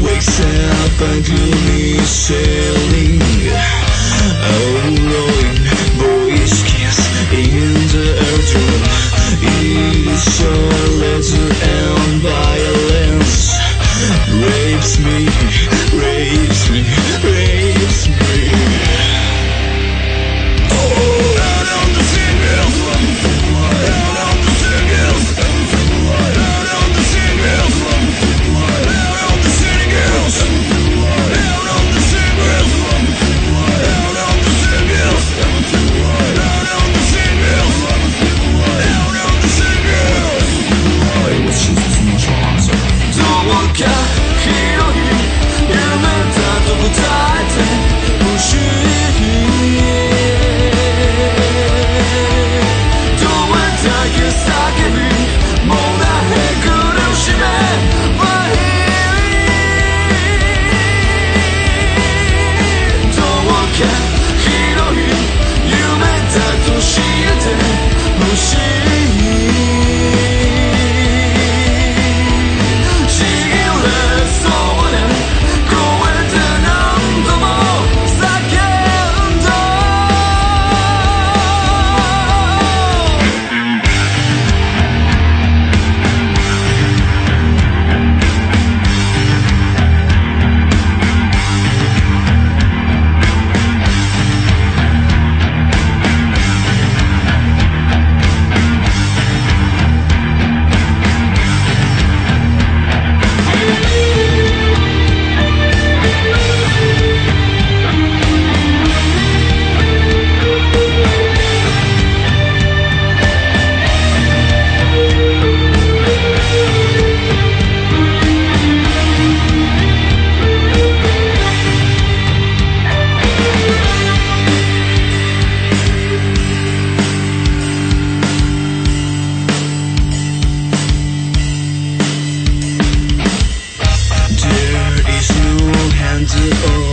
wakes up a gloomy sailing. do.